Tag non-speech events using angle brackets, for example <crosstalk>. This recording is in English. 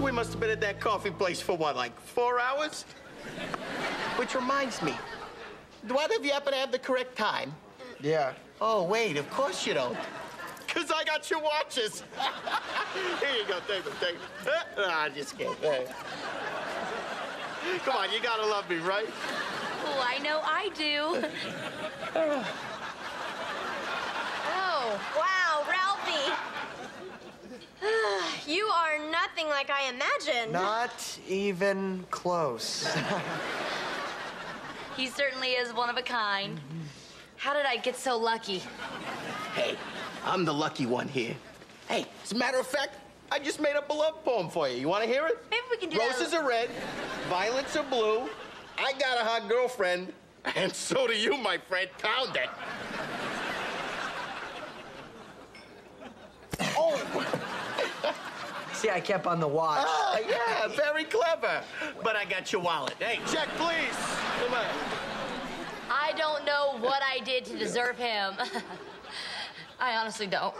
we must have been at that coffee place for what, like four hours? Which reminds me, do either of you happen to have the correct time? Yeah. Oh, wait, of course you don't. Because I got your watches. <laughs> Here you go, take them, take them. <laughs> Ah, just kidding. Hey. Come on, you gotta love me, right? Oh, I know I do. <laughs> Oh, wow, Ralphie. you are nothing like I imagined. Not even close. <laughs> He certainly is one of a kind. How did I get so lucky? Hey, I'm the lucky one here. Hey, as a matter of fact, I just made up a love poem for you. You want to hear it? Maybe we can do Roses that. are red, violets are blue. I got a hot girlfriend, and so do you, my friend. Pound it. See, I kept on the watch. Ah, yeah, very clever. But I got your wallet. Hey, check, please. Come on. I don't know what I did to deserve him. <laughs> I honestly don't.